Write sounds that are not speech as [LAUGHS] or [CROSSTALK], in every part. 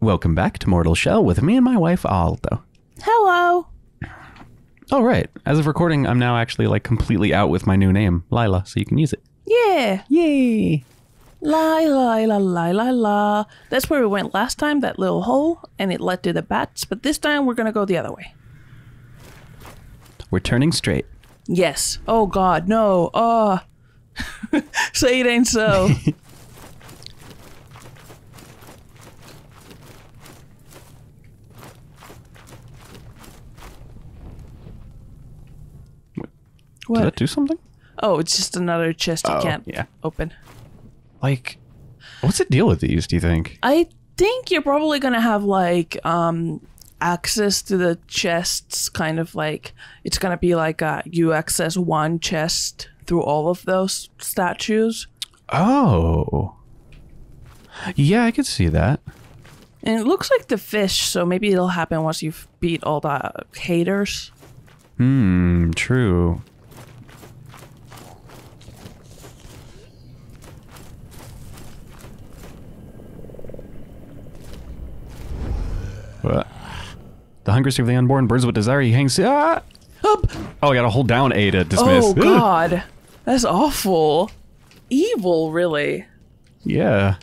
Welcome back to Mortal Shell with me and my wife Aldo. Hello. All right, as of recording, I'm now actually like completely out with my new name, Laila, so you can use it. Yeah. Yay! La la la la la la. That's where we went last time, that little hole, and it led to the bats, but this time we're gonna go the other way. We're turning straight. Yes. Oh god, no. Oh. [LAUGHS] Say it ain't so. [LAUGHS] what? that do something? Oh, it's just another chest you Oh, can't yeah. open. Like, what's the deal with these? Do you think? I think you're probably gonna have like um access to the chests kind of like it's gonna be like uh you access one chest through all of those statues. Oh, yeah, I could see that. And it looks like the fish, so maybe it'll happen once you've beat all the haters. Hmm, true. The hunger of the unborn burns with desire. He hangs. Ah! Up. Oh, I gotta hold down A to dismiss. Oh Ugh. god. That's awful. Evil, really. Yeah.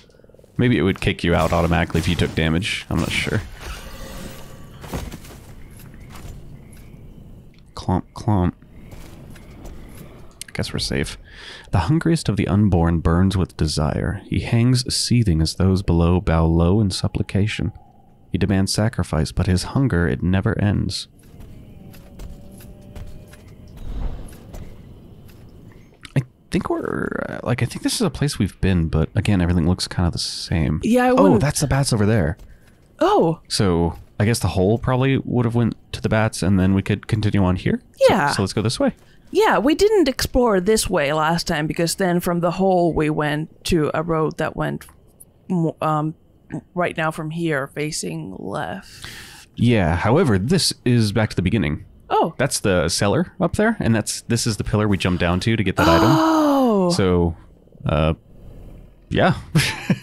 Maybe it would kick you out automatically if you took damage. I'm not sure. Clump, clump. Guess we're safe. The hungriest of the unborn burns with desire. He hangs seething as those below bow low in supplication. He demands sacrifice, but his hunger, it never ends. I think we're, uh, like, I think this is a place we've been, but again, everything looks kind of the same. Yeah, I Oh, wouldn't- that's the bats over there. Oh, So I guess the hole probably would have went to the bats, and then we could continue on here. So- Yeah. So, let's go this way. yeah, we didn't explore this way last time because then from the hole we went to a road that went mo- um right now from here facing left. Yeah. However, this is back to the beginning. Oh. That's the cellar up there, and that's this is the pillar we jumped down to to get that item. Oh. So, uh, yeah.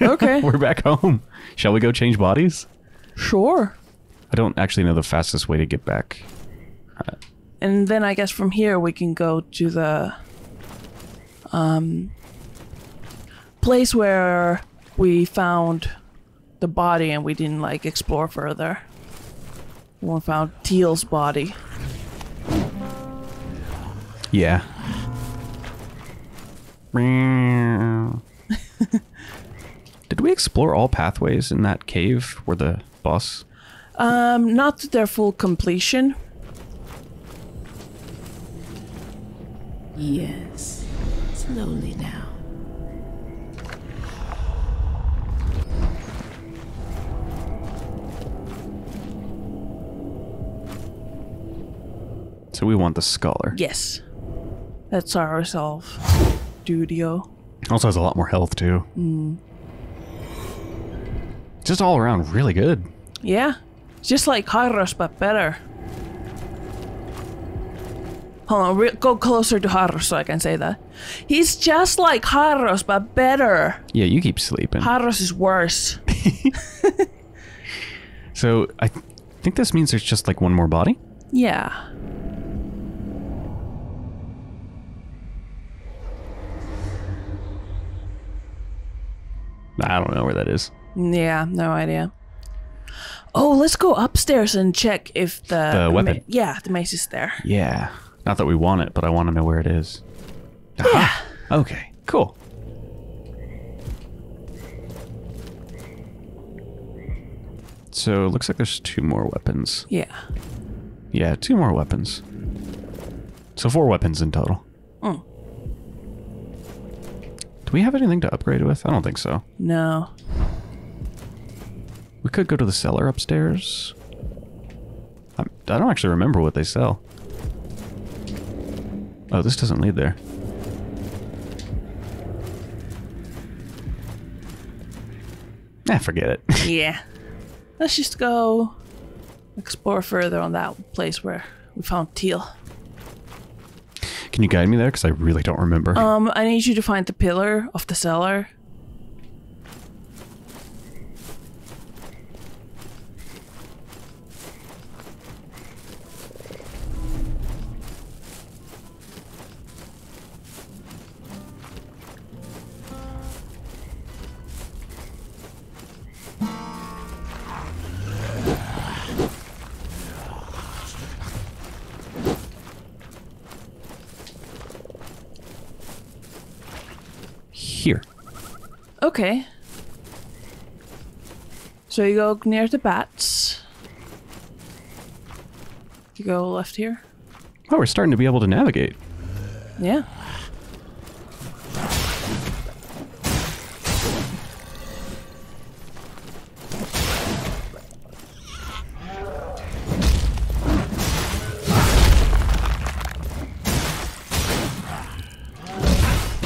Okay. [LAUGHS] We're back home. Shall we go change bodies? Sure. I don't actually know the fastest way to get back. And then I guess from here we can go to the um place where we found the body and we didn't like explore further. We found Tiel's body. Yeah. [LAUGHS] Did we explore all pathways in that cave where the boss? Um, not to their full completion. Yes. Slowly now. So we want the scholar. Yes. That's our resolve. Studio. Also has a lot more health too. Mm. Just all around really good. Yeah. Just like Harros, but better. Hold on, go closer to Harros so I can say that. He's just like Harros, but better. Yeah, you keep sleeping. Harros is worse. [LAUGHS] [LAUGHS] So I th- think this means there's just like one more body. Yeah. I don't know where that is. Yeah, no idea. Oh, let's go upstairs and check if the, The weapon. yeah, the mace is there. Yeah. Not that we want it, but I want to know where it is. Aha. Okay. Cool. So it looks like there's two more weapons. Yeah. Yeah, two more weapons. So four weapons in total. Mm. Do we have anything to upgrade with? I don't think so. No. We could go to the seller upstairs. I'm, I don't actually remember what they sell. Oh, this doesn't lead there. Ah, forget it. [LAUGHS] Yeah. Let's just go explore further on that place where we found Tiel. Can you guide me there? Because I really don't remember. Um, I need you to find the pillar of the cellar. Okay. So you go near the bats. You go left here. Oh, we're starting to be able to navigate. Yeah.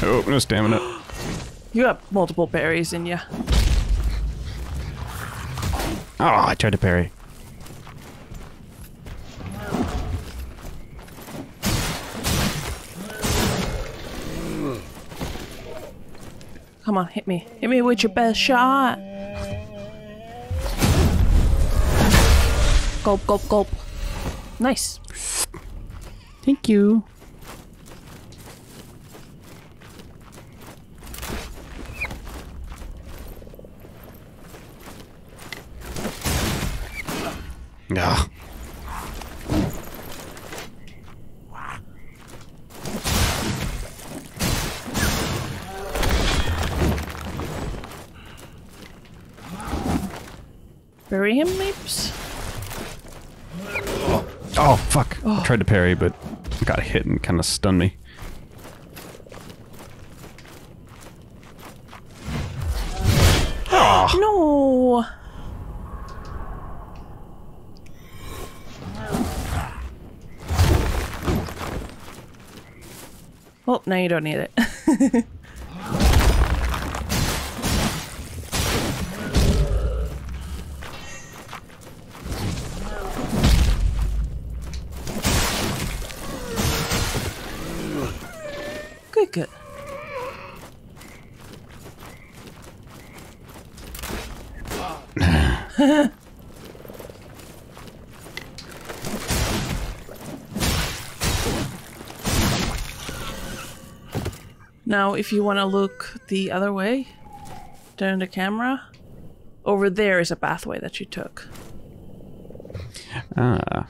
Oh, no stamina. You got multiple berries in you. Oh, I tried to parry. Come on, hit me. Hit me with your best shot. Gulp, gulp, gulp. Nice. Thank you. Ah. Bury him, Mapes? Oh, fuck. I oh. tried to parry, but got hit and kind of stunned me. Ah. Oh. No! Well, now you don't need it. [LAUGHS] Now, if you want to look the other way, turn the camera. Over there is a pathway that you took. Ah.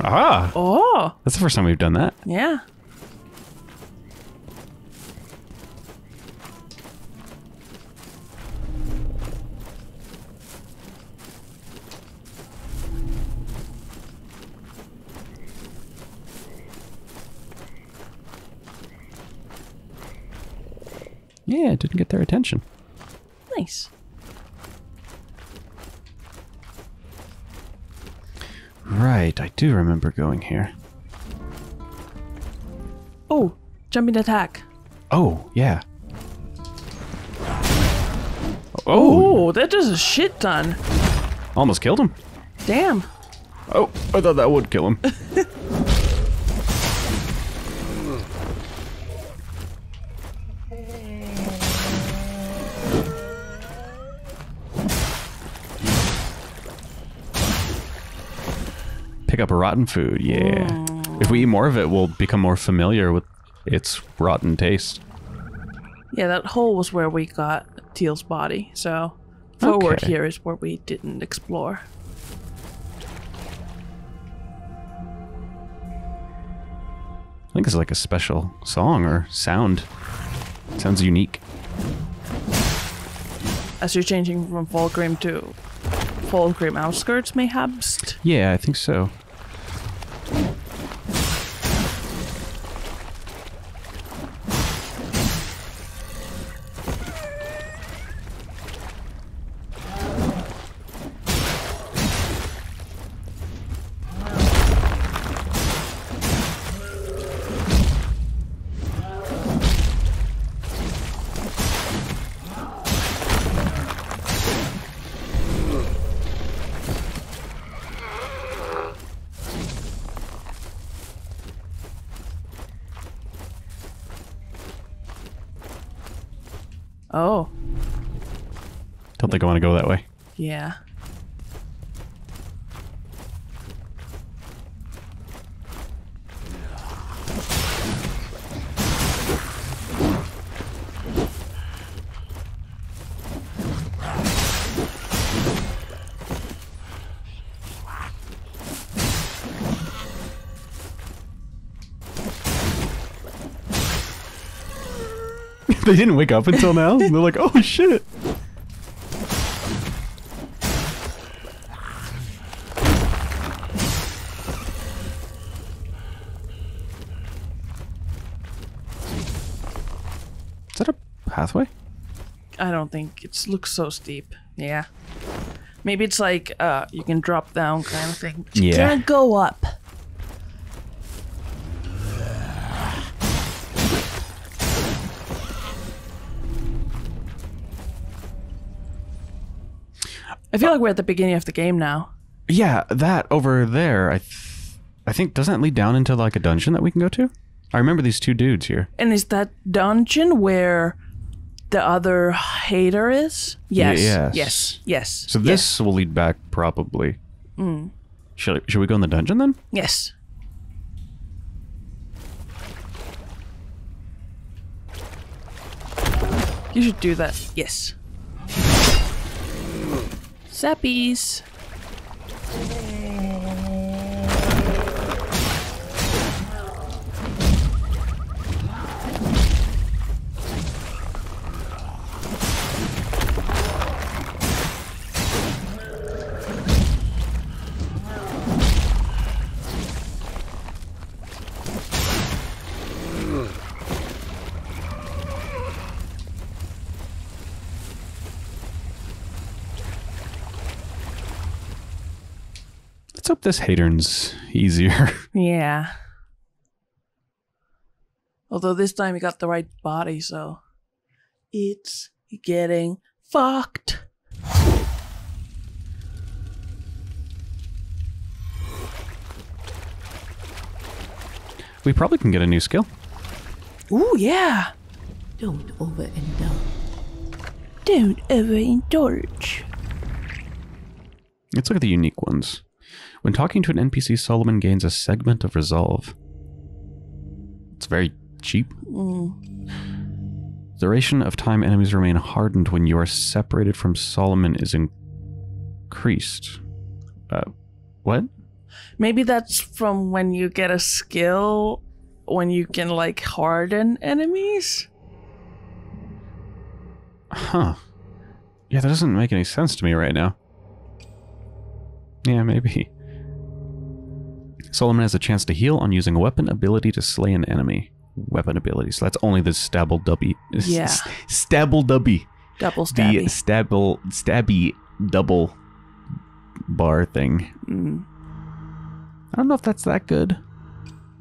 Ah! Oh, That's the first time we've done that. yeah. Yeah, it didn't get their attention. Nice. Right, I do remember going here. Oh, jumping attack. Oh, yeah. Oh, Oh, that does a shit ton. almost killed him. Damn. Oh, I thought that would kill him. [LAUGHS] Pick up a rotten food, yeah. If we eat more of it, we'll become more familiar with its rotten taste. Yeah, that hole was where we got Tiel's body. So forward Okay. here is where we didn't explore. I think it's like a special song or sound. sounds unique. As you're changing from Fallgrim to Fallgrim outskirts, mayhaps. Yeah, I think so. They didn't wake up until now? They're like, oh shit. Is that a pathway? I don't think it looks so steep. Yeah. Maybe it's like uh you can drop down kind of thing. But you Yeah. can't go up. I feel like we're at the beginning of the game now. Yeah, that over there. I, th- I think doesn't it lead down into like a dungeon that we can go to? I remember these two dudes here. And is that dungeon where the other hater is? Yes. yes. Yes. Yes. So this will lead back probably. Mm. Should should we go in the dungeon then? Yes. You should do that. Yes. Zappies. Hope this Hadern's easier. [LAUGHS] Yeah. Although this time he got the right body, so it's getting fucked. we probably can get a new skill. Ooh, yeah. Don't overindulge. Don't overindulge. Let's look at the unique ones. When talking to an NPC, Solomon gains a segment of resolve. It's very cheap. Duration of time enemies remain hardened when you are separated from Solomon is increased. Uh, what? Maybe that's from when you get a skill when you can like harden enemies. Huh. Yeah, that doesn't make any sense to me right now. Yeah, maybe. Solomon has a chance to heal on using a weapon ability to slay an enemy. Weapon ability. So that's only the stabble dubby. [LAUGHS] Yeah. Stabble dubby. Double stabby. The stabble stabby double bar thing. Mm. I don't know if that's that good.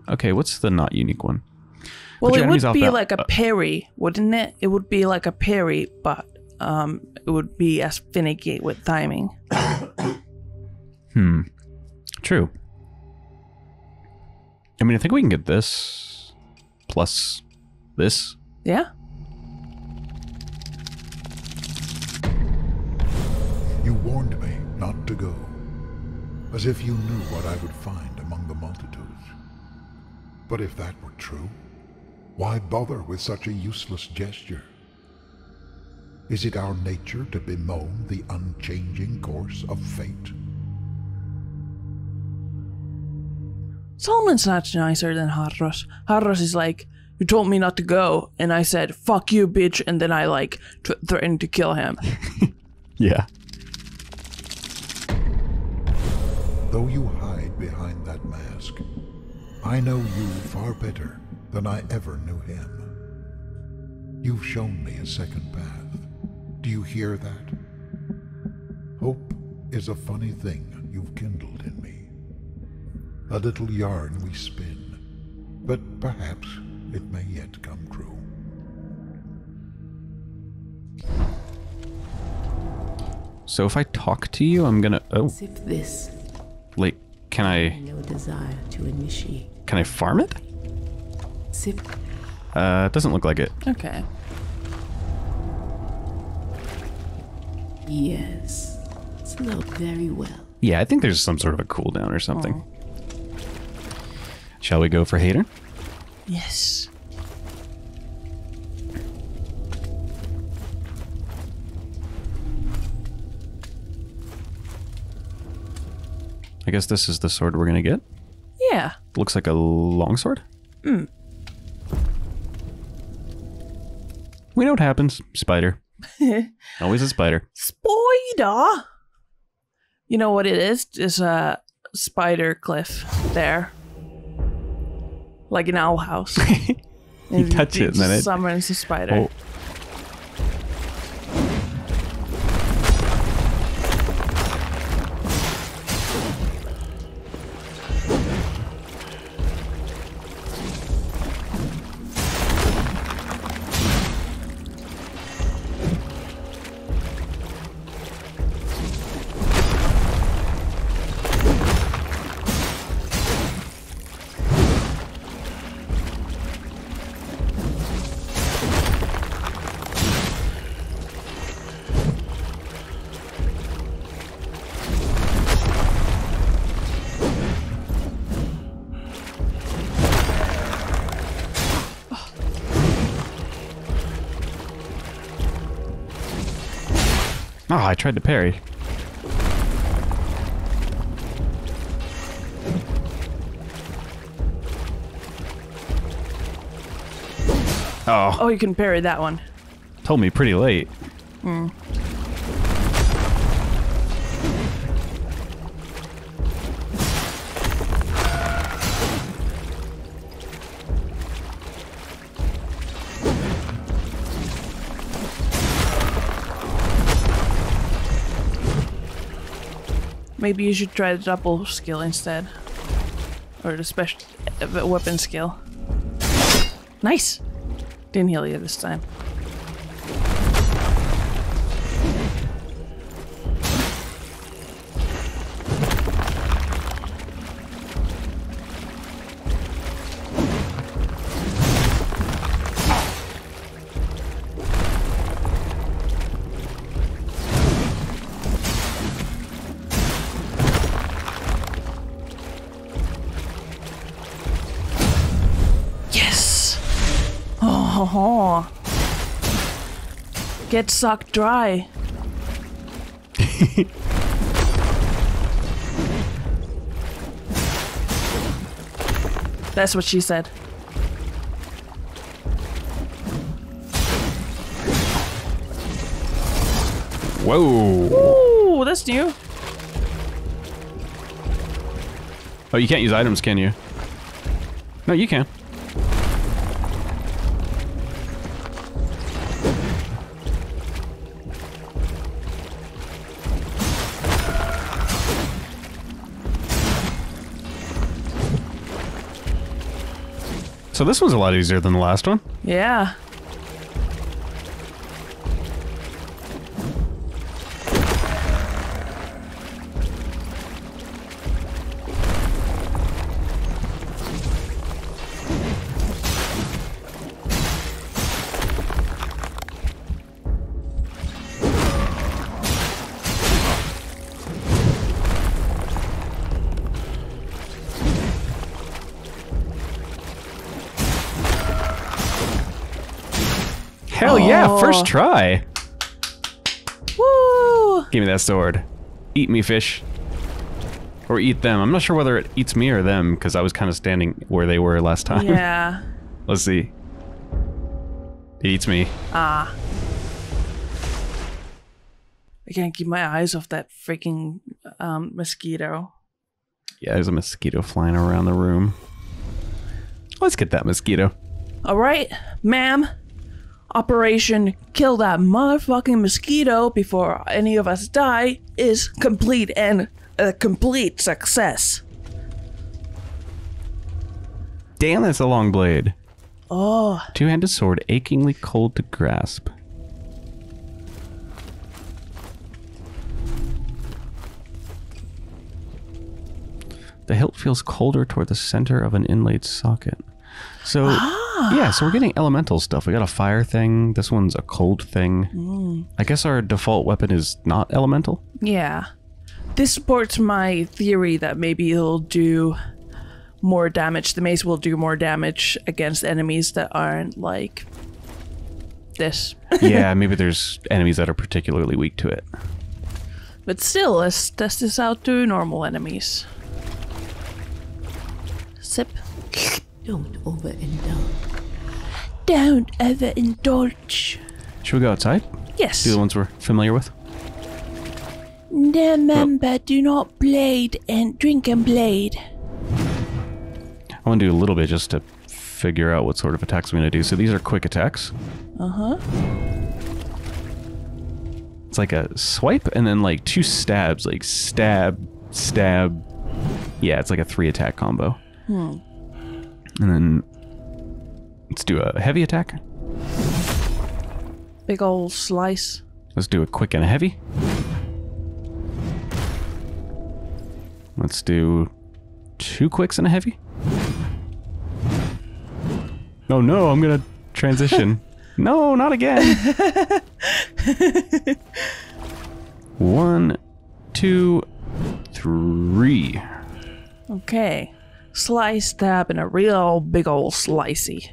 Okay, what's the not unique one? Well, it would be like a uh, parry, wouldn't it? It would be like a parry, but um, it would be as finicky with timing. Hmm. True. I mean, I think we can get this plus this. Yeah. You warned me not to go, as if you knew what I would find among the multitudes. But if that were true, why bother with such a useless gesture? Is it our nature to bemoan the unchanging course of fate? Solomon's not nicer than Harros. Harros is like, you told me not to go, and I said, fuck you, bitch, and then I like th- threatened to kill him. [LAUGHS] Yeah. Though you hide behind that mask, I know you far better than I ever knew him. You've shown me a second path. Do you hear that? Hope is a funny thing you've kindled in me. A little yarn we spin, but perhaps it may yet come true. So if I talk to you, I'm gonna. Oh, As if this like, can I no desire to initiate. can I farm it? As if Uh, it doesn't look like it. Okay. yes. Slow very well. Yeah, I think there's some sort of a cooldown or something. Shall we go for hater? Yes. I guess this is the sword we're gonna get. Yeah. Looks like a longsword. Hmm. We know what happens. Spider. [LAUGHS] Always a spider. Spider. You know what it is? It's a spider cliff there, like an owl house. [LAUGHS] You touch it and then it- summons a spider. Oh. Oh, I tried to parry. Oh, Oh, you can parry that one. told me pretty late. Hmm. Maybe you should try the double skill instead, or the special uh, weapon skill. Nice. Didn't heal you this time. Get sucked dry. That's what she said. Whoa. Ooh, that's new. Oh, you can't use items, can you? No, you can. So this one's a lot easier than the last one. Yeah. Hell yeah, Oh. first try. Woo! Give me that sword. Eat me, fish. Or eat them. I'm not sure whether it eats me or them because I was kind of standing where they were last time. Yeah. [LAUGHS] Let's see. It eats me. Ah. I can't keep my eyes off that freaking um, mosquito. Yeah, there's a mosquito flying around the room. Let's get that mosquito. All right, ma'am. Operation Kill That Motherfucking Mosquito Before Any of Us Die is complete and a complete success. Damn, that's a long blade. Oh, Two-handed sword, achingly cold to grasp. The hilt feels colder toward the center of an inlaid socket. So, ah. [SIGHS] yeah, so we're getting elemental stuff. We got a fire thing. This one's a cold thing. Mm. I guess our default weapon is not elemental. yeah. This supports my theory that maybe it'll do more damage. The mace will do more damage against enemies that aren't like this. [LAUGHS] yeah, maybe there's enemies that are particularly weak to it. But still, let's test this out to normal enemies. Sip. Don't overindulge. Don't overindulge. Should we go outside? Yes. Do the ones we're familiar with? Remember, do not blade and drink and blade. I want to do a little bit just to figure out what sort of attacks I'm going to do. So these are quick attacks. Uh huh. It's like a swipe and then like two stabs, like stab, stab. Yeah, it's like a three attack combo. And then let's do a heavy attack. Big old slice. Let's do a quick and a heavy. Let's do two quicks and a heavy. Oh no, I'm gonna transition. [LAUGHS] no, not again. [LAUGHS] One, two, three. Okay. Slice, stab, and a real big old slicey.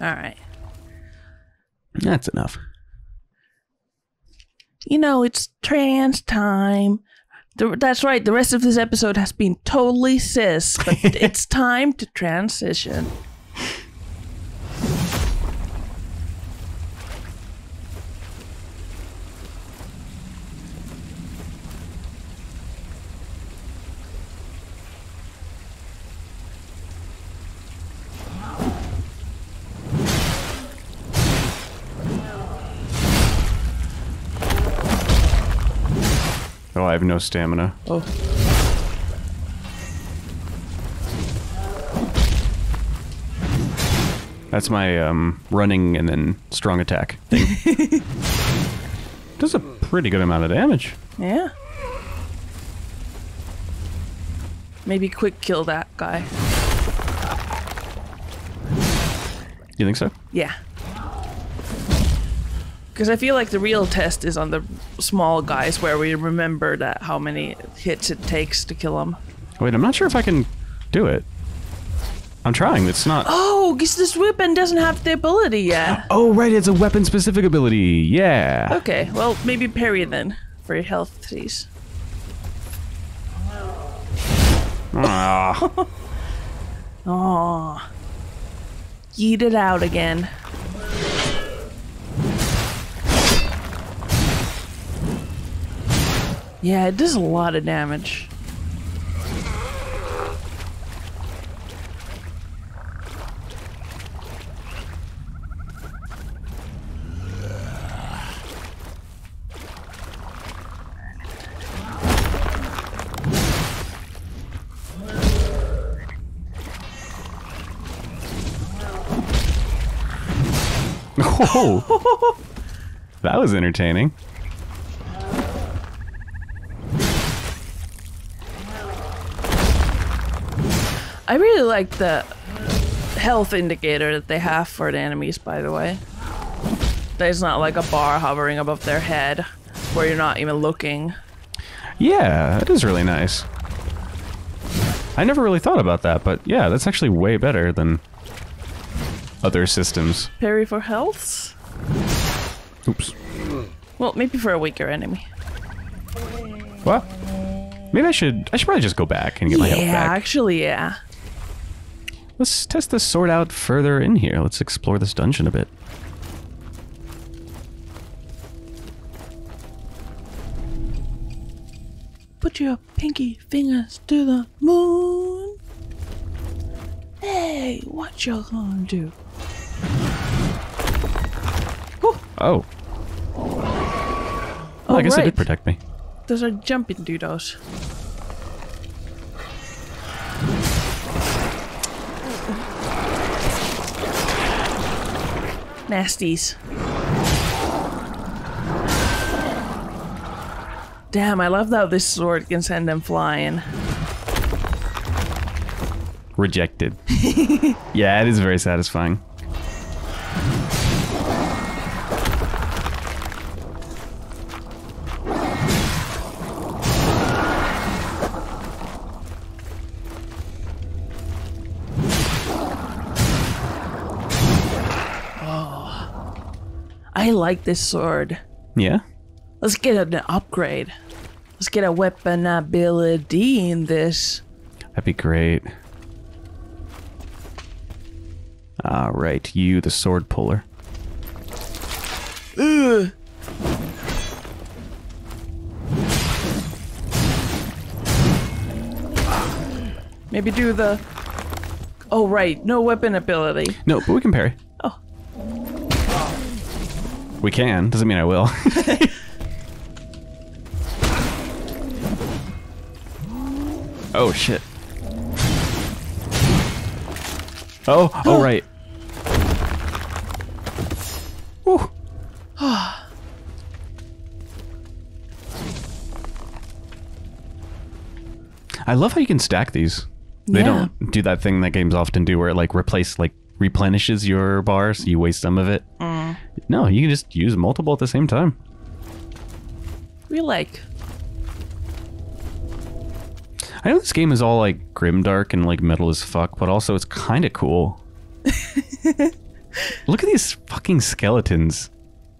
Alright. That's enough. You know, it's trans time. The, that's right, the rest of this episode has been totally cis, but [LAUGHS] it's time to transition. Have no stamina. Oh. That's my um, running and then strong attack thing. [LAUGHS] Does a pretty good amount of damage. Yeah. Maybe quick kill that guy. You think so? Yeah. Because I feel like the real test is on the small guys where we remember that how many hits it takes to kill them. Wait, I'm not sure if I can do it. I'm trying. It's not. Oh, because this weapon doesn't have the ability yet. [GASPS] Oh, right. It's a weapon specific ability. Yeah. Okay, well, maybe parry then for your health, please. Ah. [LAUGHS] Oh. Yeet it out again. Yeah, it does a lot of damage. [LAUGHS] Oh. that was entertaining. I really like the health indicator that they have for the enemies, by the way. There's not like a bar hovering above their head where you're not even looking. Yeah, that is really nice. I never really thought about that, but yeah, that's actually way better than other systems. Parry for health? Oops. Well, maybe for a weaker enemy. What? Maybe I should. I should probably just go back and get my health back. yeah, back. actually, yeah. Let's test this sword out further in here. Let's explore this dungeon a bit. Put your pinky fingers to the moon. Hey, what you gonna do? Oh. Well, I guess it did protect me. Those are jumping doodles. Nasties. Damn, I love how this sword can send them flying. Rejected. [LAUGHS] yeah, it is very satisfying. I like this sword. Yeah? Let's get an upgrade. Let's get a weapon ability in this. That'd be great. All right, you, the sword puller. Ugh. Maybe do the. Oh right, no weapon ability. No, but we can parry. We can. Doesn't mean I will. [LAUGHS] oh shit. Oh, oh [GASPS] right. I love how you can stack these. They Yeah. don't do that thing that games often do where it like replace like replenishes your bar so you waste some of it. Mm. No, you can just use multiple at the same time. We like. I know this game is all like grimdark and like metal as fuck, but also it's kind of cool. [LAUGHS] Look at these fucking skeletons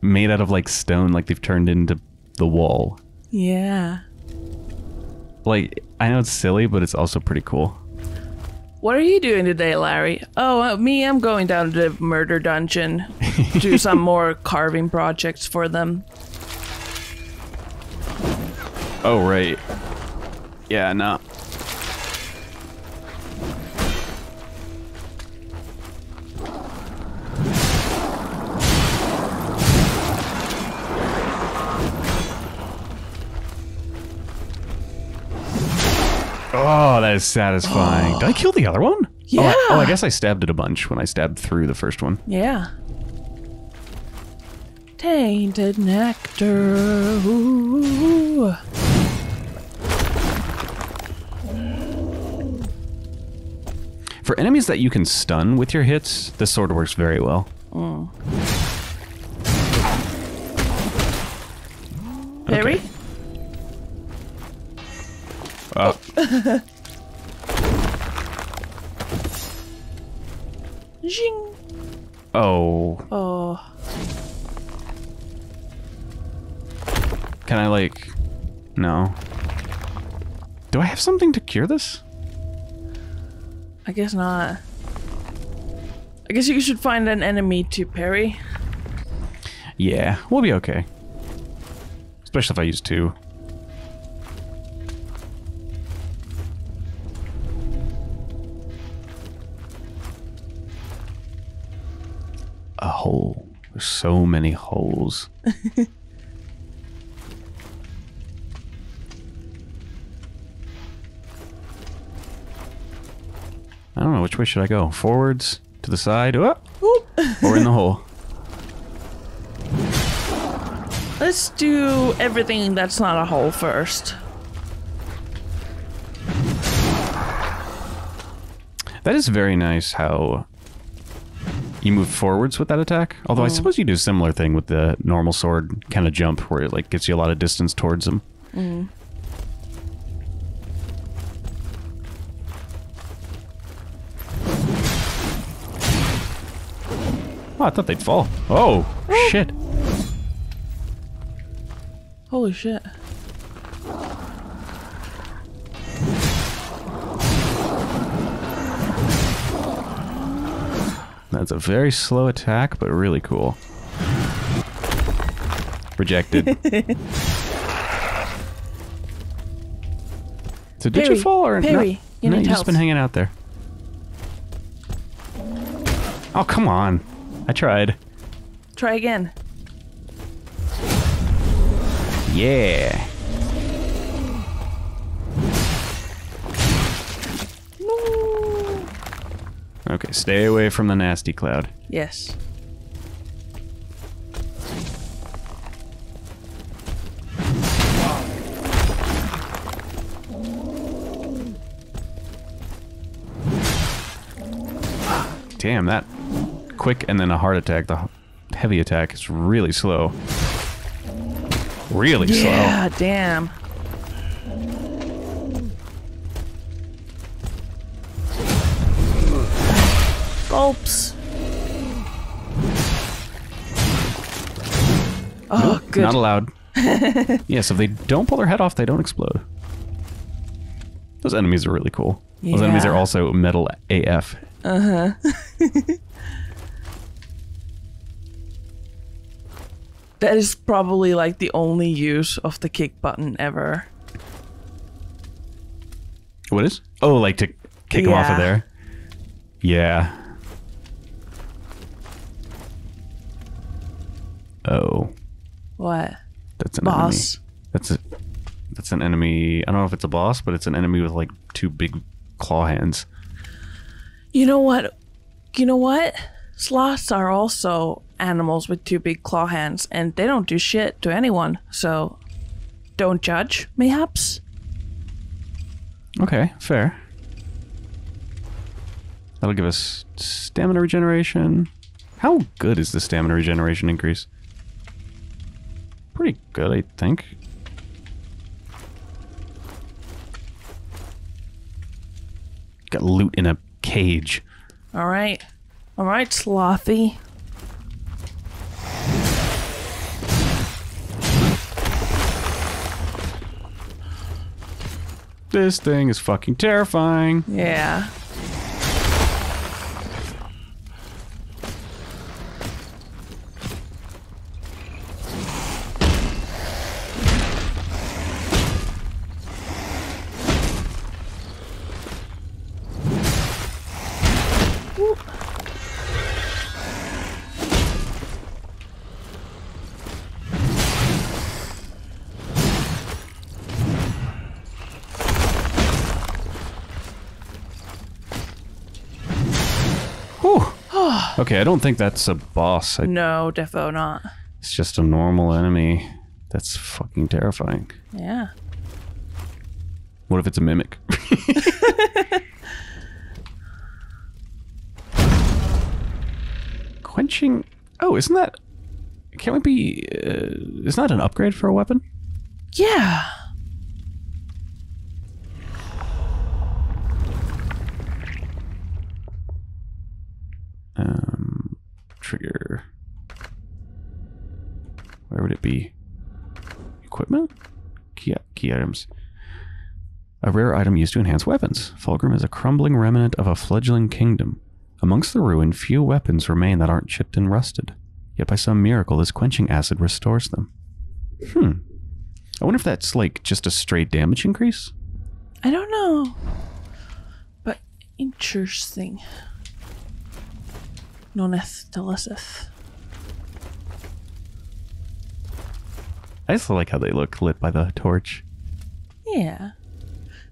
made out of like stone, like they've turned into the wall. Yeah. Like, I know it's silly, but it's also pretty cool. What are you doing today, Larry? Oh, uh, me, I'm going down to the murder dungeon. do [LAUGHS] some more carving projects for them. Oh, right. Yeah, no. Is satisfying. Did I kill the other one? Oh, I, oh, I guess I stabbed it a bunch when I stabbed through the first one. Yeah. Tainted nectar. Ooh. For enemies that you can stun with your hits, this sword works very well. Perry? Oh. [LAUGHS] oh. Oh. Can I, like... No. Do I have something to cure this? I guess not. I guess you should find an enemy to parry. Yeah, we'll be okay. Especially if I use two. A hole. There's so many holes. [LAUGHS] I don't know which way should I go. Forwards, to the side, oh, or in the hole. [LAUGHS] Let's do everything that's not a hole first. That is very nice how you move forwards with that attack. Although I oh. suppose you do a similar thing with the normal sword kind of jump where it like gets you a lot of distance towards them. Mm-hmm. Oh, I thought they'd fall. Oh, shit. Holy shit. That's a very slow attack, but really cool. Rejected. so did Parry, you fall or parry. no? You no, you've just been hanging out there. Oh, come on. I tried. Try again. Yeah. Okay, stay away from the nasty cloud. Yes. Damn, that quick and then a heart attack. The heavy attack is really slow. Really slow. Yeah, damn. Gulps. Oh, nope, good. Not allowed. [LAUGHS] yes, if they don't pull their head off, they don't explode. Those enemies are really cool. Yeah. Those enemies are also metal AF. Uh huh. [LAUGHS] that is probably like the only use of the kick button ever. What is? Oh, like to kick yeah. them off of there. Yeah. Oh, What? that's an Boss. enemy. That's a that's an enemy. I don't know if it's a boss, but it's an enemy with like two big claw hands. You know what? You know what? Sloths are also animals with two big claw hands, and they don't do shit to anyone, so don't judge, mayhaps? Okay, fair. That'll give us stamina regeneration. How good is the stamina regeneration increase? Pretty good, I think. Got loot in a cage. Alright. Alright, Slothy. This thing is fucking terrifying. Yeah. [SIGHS] okay, I don't think that's a boss. I, No, defo not. It's just a normal enemy. That's fucking terrifying. Yeah. What if it's a mimic? [LAUGHS] Quenching. Oh, isn't that? Can't we be? Uh, isn't that an upgrade for a weapon? Yeah. Um, trigger. Where would it be? Equipment? Key, key items. A rare item used to enhance weapons. Fallgrim is a crumbling remnant of a fledgling kingdom. Amongst the ruin, few weapons remain that aren't chipped and rusted. Yet by some miracle, this quenching acid restores them. Hmm. I wonder if that's like just a straight damage increase? I don't know. But interesting. Noneth deliseth. I just like how they look lit by the torch. Yeah.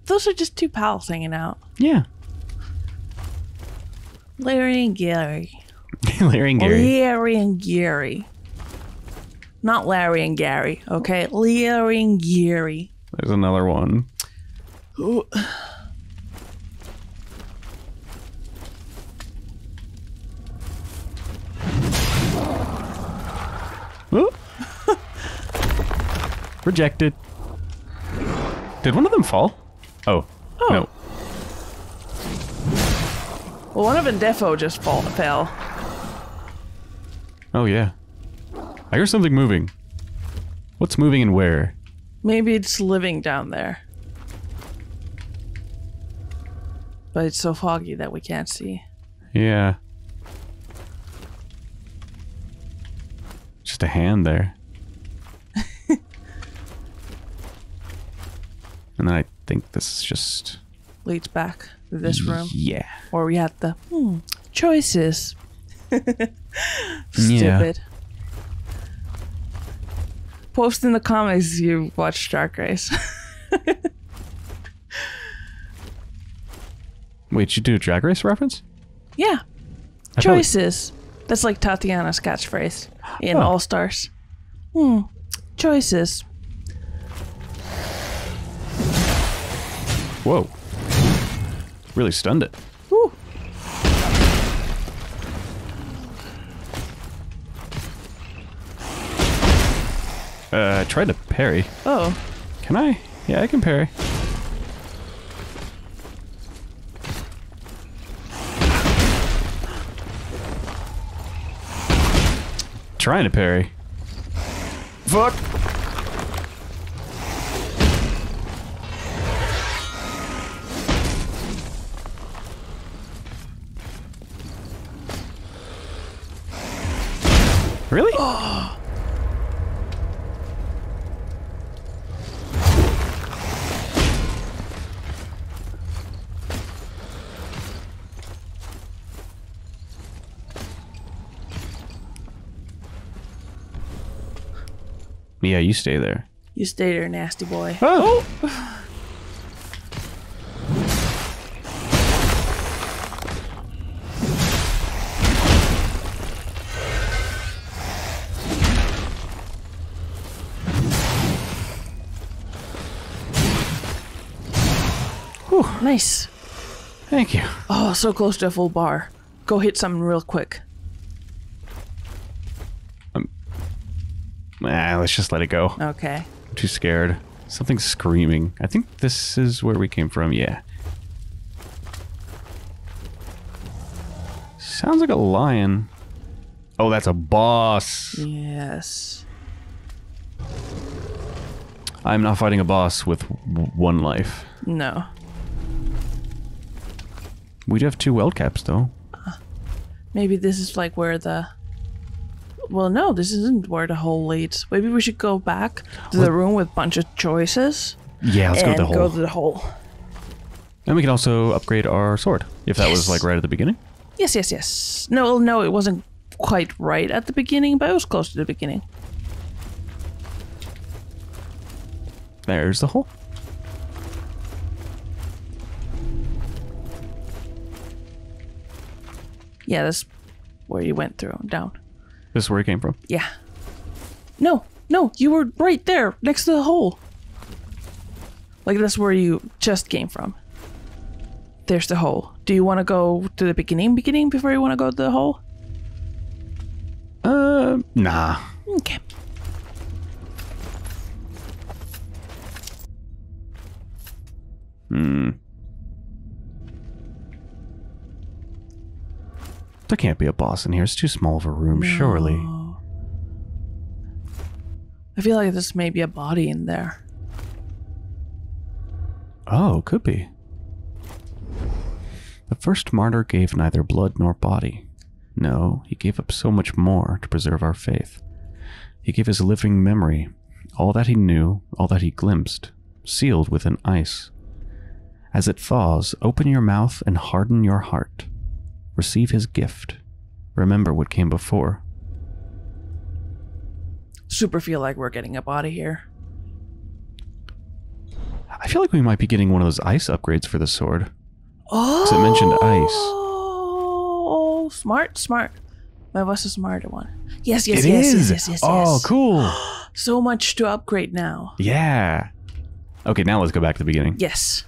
Those are just two pals hanging out. Yeah. Larry and Gary. [LAUGHS] Larry and Gary. Larry and Gary. Not Larry and Gary, okay? Larry and Gary. There's another one. Ooh. Rejected. Did one of them fall? Oh. Oh. No. Well, one of them defo just fall, fell. Oh, yeah. I hear something moving. What's moving and where? Maybe it's living down there. But it's so foggy that we can't see. Yeah. Just a hand there. And then I think this is just. Leads back to this room. Yeah. Or we had the hmm, choices. [LAUGHS] Yeah. Stupid. Post in the comments you watched Drag Race. [LAUGHS] Wait, you do a drag race reference? yeah. I Choices. That's like Tatianna's catchphrase in Oh. All Stars. Hmm. Choices. Whoa. Really stunned it. Woo. Uh, I tried to parry. Oh. Can I? Yeah, I can parry. Trying to parry. Fuck. Yeah, you stay there. You stay there, nasty boy. Oh. oh! Nice. Thank you. Oh, so close to a full bar. Go hit something real quick. Ah, let's just let it go. Okay. I'm too scared. Something's screaming. I think this is where we came from, yeah. Sounds like a lion. Oh, that's a boss. Yes. I'm not fighting a boss with w- one life. No. We do have two Weltcaps, though. Maybe this is like where the. Well, no, this isn't where the hole leads. Maybe we should go back to the room with a bunch of choices Yeah, let's go to the go hole. to the hole. and we can also upgrade our sword, if that was like right at the beginning. Yes, yes, yes. No, no, it wasn't quite right at the beginning, but it was close to the beginning. There's the hole. Yeah, that's where you went through down. This is where it came from. Yeah. No, no, you were right there next to the hole. Like that's where you just came from. There's the hole. Do you want to go to the beginning, beginning before you want to go to the hole? Uh, nah. Okay. Hmm. There can't be a boss in here. It's too small of a room, surely. I feel like there's maybe a body in there. Oh, could be. The first martyr gave neither blood nor body. No, he gave up so much more to preserve our faith. He gave his living memory, all that he knew, all that he glimpsed, sealed within ice. As it thaws, open your mouth and harden your heart. Receive his gift. Remember what came before. Super feel like we're getting up out of here. I feel like we might be getting one of those ice upgrades for the sword. Oh, Because it mentioned ice. Oh, smart, smart. That was a smarter one. Yes, yes, It yes, is. yes, yes, yes, Oh, yes. cool. [GASPS] So much to upgrade now. Yeah. Okay, now let's go back to the beginning. Yes.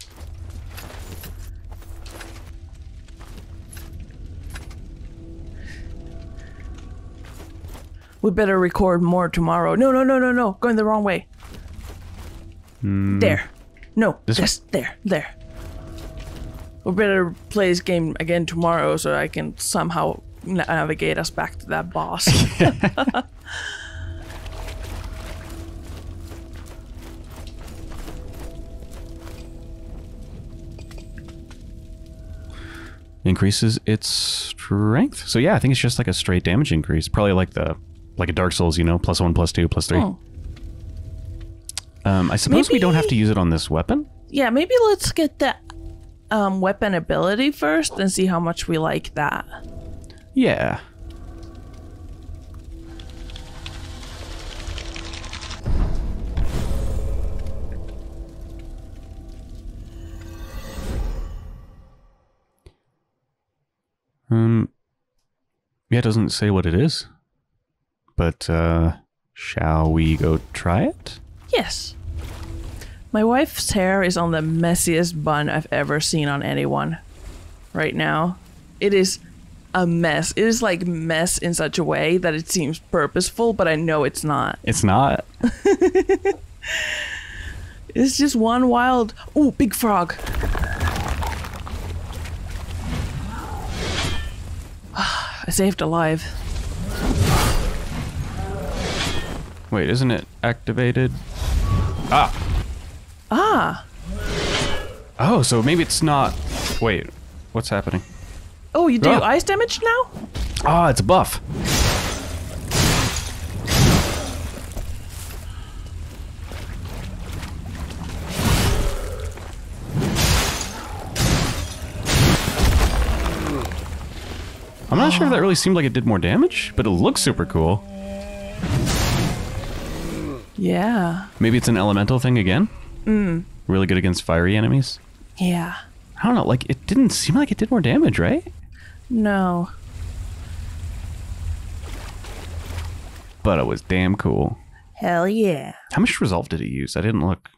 We better record more tomorrow. No, no, no, no, no. Going the wrong way. Hmm. There. No, This way? just there, there. We better play this game again tomorrow so I can somehow na- navigate us back to that boss. [LAUGHS] increases its strength. So yeah, I think it's just like a straight damage increase. Probably like the like a Dark Souls, you know, plus one, plus two, plus three. Oh. Um, I suppose we don't have to use it on this weapon. Yeah, maybe let's get that um, weapon ability first and see how much we like that. Yeah. Um. Yeah, it doesn't say what it is. But uh, shall we go try it? Yes. My wife's hair is on the messiest bun I've ever seen on anyone right now. It is a mess. It is like mess in such a way that it seems purposeful, but I know it's not. It's not. [LAUGHS] It's just one wild. Ooh, big frog. [SIGHS] I saved a life. Wait, isn't it activated? Ah. Ah. Oh, so maybe it's not. Wait, what's happening? Oh, you do Ah. ice damage now? Ah, it's a buff. I'm not sure if that really seemed like it did more damage, but it looks super cool. Yeah. Maybe it's an elemental thing again? Mm. Really good against fiery enemies? Yeah. I don't know. Like, it didn't seem like it did more damage, right? No. But it was damn cool. Hell yeah. How much resolve did it use? I didn't look.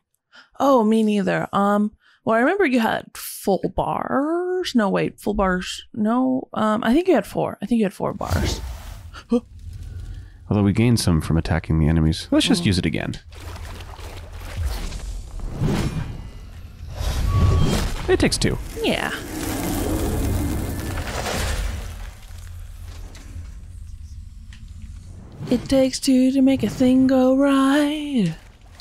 Oh, me neither. Um, well, I remember you had full bars. No, wait, full bars. No, um, I think you had four. I think you had four bars. Although we gained some from attacking the enemies. Let's just hmm. use it again. It takes two. Yeah. It takes two to make a thing go right.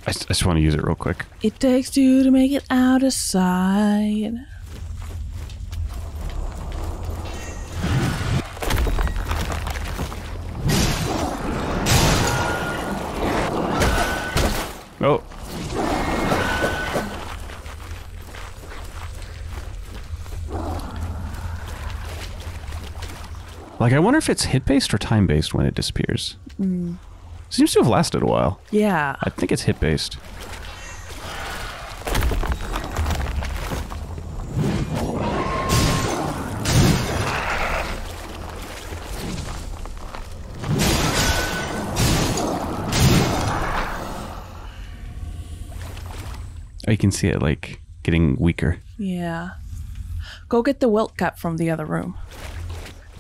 I just want to use it real quick. It takes two to make it out of sight. Oh. Like, I wonder if it's hit based or time based when it disappears. Mm. Seems to have lasted a while. Yeah. I think it's hit based. Can see it like getting weaker. Yeah. Go get the Weltcap from the other room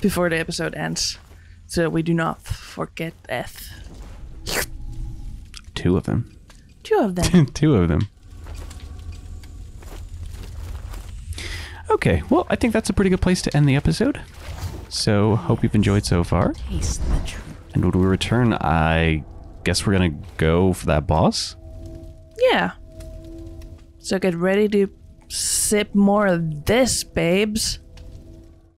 before the episode ends so we do not forget death. Two of them. Two of them. [LAUGHS] Two of them. Okay, well, I think that's a pretty good place to end the episode. So, hope you've enjoyed so far. Taste the truth. And when we return, I guess we're gonna go for that boss. yeah. So get ready to sip more of this, babes.